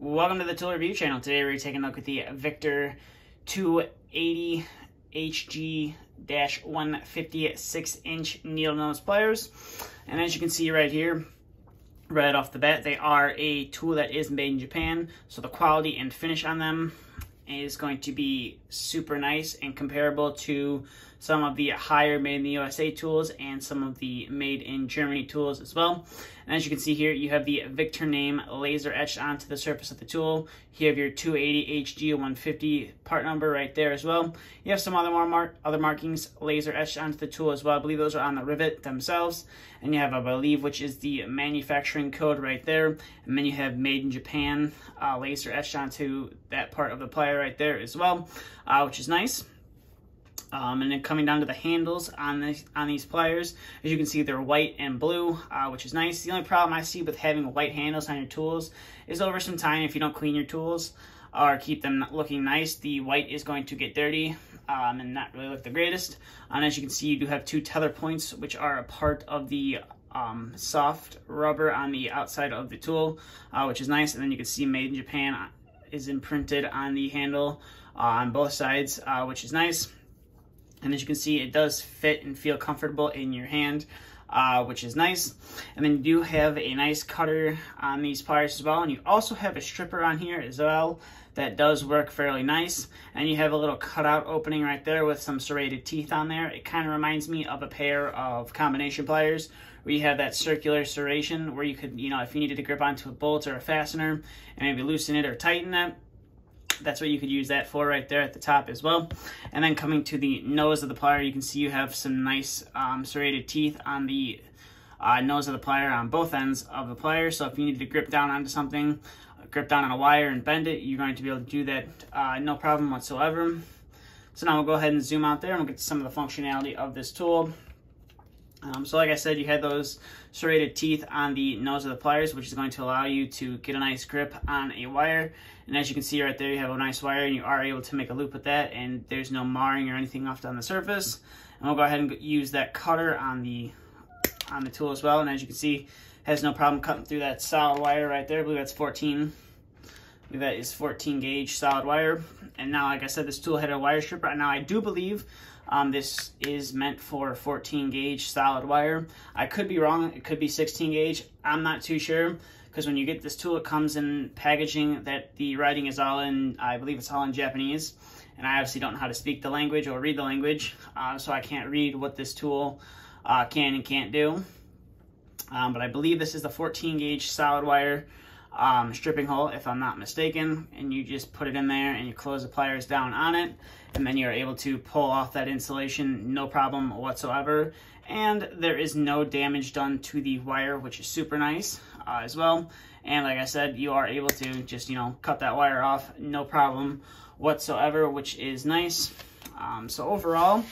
Welcome to the Tool Review channel. Today we're taking a look at the Victor 280 HG-156 inch needle nose pliers. And as you can see right here, right off the bat, they are a tool that is made in Japan. So the quality and finish on them is going to be super nice and comparable to some of the higher made in the USA tools and some of the made in Germany tools as well. And as you can see here, you have the Victor name laser etched onto the surface of the tool. You have your 280 HG 150 part number right there as well. You have some other more mark other markings laser etched onto the tool as well. I believe those are on the rivet themselves. And you have, I believe, which is the manufacturing code right there. And then you have made in Japan uh, laser etched onto that part of the plier right there as well, uh, which is nice. Um, and then coming down to the handles on, the, on these pliers, as you can see, they're white and blue, uh, which is nice. The only problem I see with having white handles on your tools is over some time, if you don't clean your tools or keep them looking nice, the white is going to get dirty um, and not really look the greatest. And as you can see, you do have two tether points, which are a part of the um, soft rubber on the outside of the tool, uh, which is nice. And then you can see made in Japan is imprinted on the handle uh, on both sides, uh, which is nice. And as you can see, it does fit and feel comfortable in your hand, uh, which is nice. And then you do have a nice cutter on these pliers as well. And you also have a stripper on here as well that does work fairly nice. And you have a little cutout opening right there with some serrated teeth on there. It kind of reminds me of a pair of combination pliers where you have that circular serration where you could, you know, if you needed to grip onto a bolt or a fastener and maybe loosen it or tighten it, that's what you could use that for right there at the top as well. And then coming to the nose of the plier, you can see you have some nice um, serrated teeth on the uh, nose of the plier on both ends of the plier. So if you need to grip down onto something, grip down on a wire and bend it, you're going to be able to do that uh, no problem whatsoever. So now we'll go ahead and zoom out there and we'll get to some of the functionality of this tool. Um, so like I said, you had those serrated teeth on the nose of the pliers, which is going to allow you to get a nice grip on a wire. And as you can see right there, you have a nice wire and you are able to make a loop with that and there's no marring or anything left on the surface. And we'll go ahead and use that cutter on the on the tool as well. And as you can see, has no problem cutting through that solid wire right there. I believe that's 14. I believe that is 14 gauge solid wire. And now, like I said, this tool had a wire stripper. Now I do believe um, this is meant for 14 gauge solid wire. I could be wrong. It could be 16 gauge. I'm not too sure because when you get this tool, it comes in packaging that the writing is all in, I believe it's all in Japanese. And I obviously don't know how to speak the language or read the language, uh, so I can't read what this tool uh, can and can't do. Um, but I believe this is the 14 gauge solid wire um, stripping hole, if I'm not mistaken. And you just put it in there and you close the pliers down on it. And then you're able to pull off that insulation, no problem whatsoever. And there is no damage done to the wire, which is super nice uh, as well. And like I said, you are able to just, you know, cut that wire off, no problem whatsoever, which is nice. Um, so overall,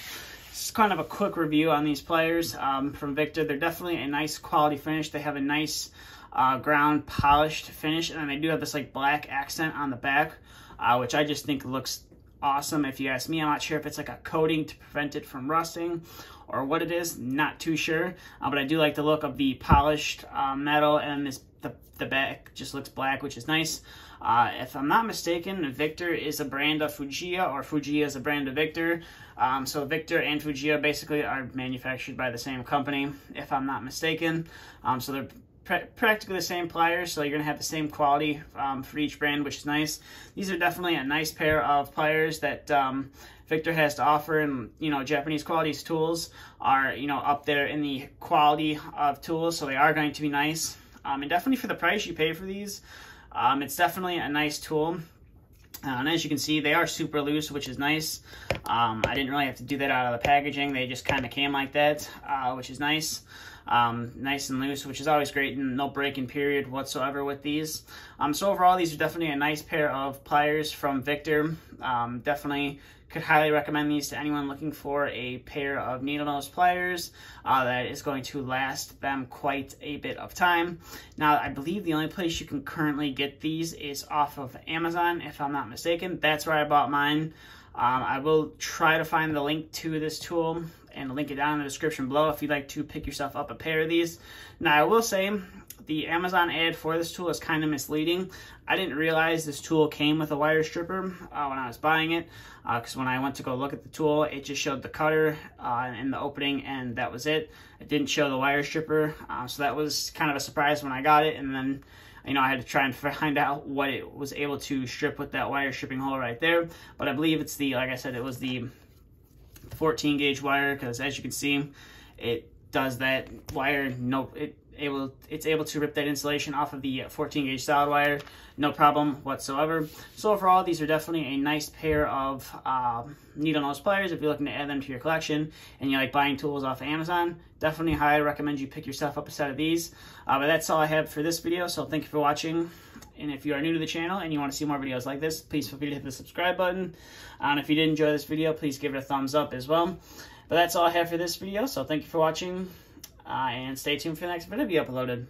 is kind of a quick review on these pliers um, from Victor. They're definitely a nice quality finish. They have a nice uh, ground polished finish, and then they do have this like black accent on the back, uh, which I just think looks awesome. If you ask me, I'm not sure if it's like a coating to prevent it from rusting or what it is. Not too sure, uh, but I do like the look of the polished uh, metal and this the, the back just looks black, which is nice. Uh, if I'm not mistaken, Victor is a brand of Fujiya, or Fujiya is a brand of Victor. Um, so Victor and Fujiya basically are manufactured by the same company, if I'm not mistaken. Um, so they're practically the same pliers, so you're going to have the same quality um, for each brand, which is nice. These are definitely a nice pair of pliers that um, Victor has to offer, and you know, Japanese quality tools are you know up there in the quality of tools, so they are going to be nice. Um, and definitely for the price you pay for these, um, it's definitely a nice tool. Uh, and as you can see, they are super loose, which is nice. Um, I didn't really have to do that out of the packaging. They just kind of came like that, uh, which is nice um, nice and loose, which is always great and no breaking period whatsoever with these. Um, so overall, these are definitely a nice pair of pliers from Victor. Um, definitely could highly recommend these to anyone looking for a pair of needle nose pliers uh, that is going to last them quite a bit of time. Now, I believe the only place you can currently get these is off of Amazon, if I'm not mistaken. That's where I bought mine. Um, I will try to find the link to this tool and link it down in the description below if you'd like to pick yourself up a pair of these. Now, I will say the Amazon ad for this tool is kind of misleading. I didn't realize this tool came with a wire stripper uh, when I was buying it, because uh, when I went to go look at the tool, it just showed the cutter uh, and the opening, and that was it. It didn't show the wire stripper, uh, so that was kind of a surprise when I got it, and then you know, I had to try and find out what it was able to strip with that wire stripping hole right there. But I believe it's the, like I said, it was the 14 gauge wire because as you can see, it does that wire, no, it able it's able to rip that insulation off of the 14 gauge solid wire no problem whatsoever. So overall these are definitely a nice pair of uh, needle nose pliers if you're looking to add them to your collection and you like buying tools off of amazon. Definitely highly recommend you pick yourself up a set of these. Uh, but that's all i have for this video so thank you for watching. And if you are new to the channel and you want to see more videos like this please feel free to hit the subscribe button. And if you did enjoy this video please give it a thumbs up as well. But that's all i have for this video so thank you for watching. uh, Uh, and stay tuned for the next video to be uploaded.